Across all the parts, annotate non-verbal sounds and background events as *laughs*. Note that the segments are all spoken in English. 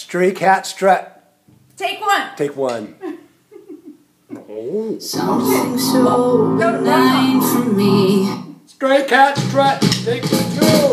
Stray cat strut. Take one. Take one. oh. Something so benign for me. Stray cat strut. Take two.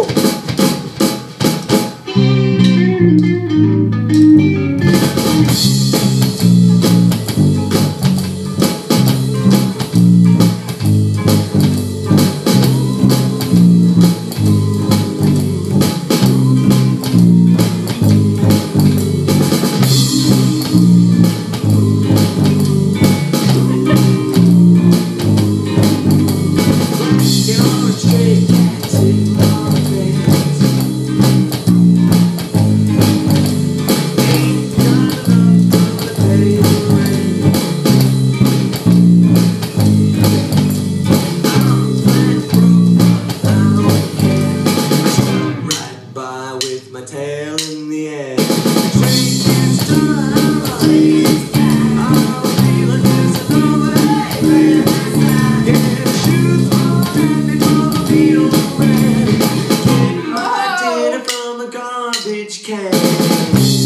Garbage can.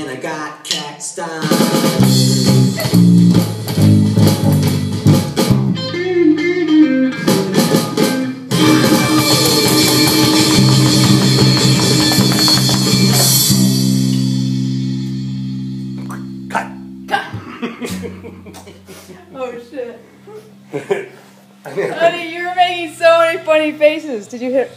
And I got cat style. Oh shit. *laughs* Honey, you're making so many funny faces. Did you hit?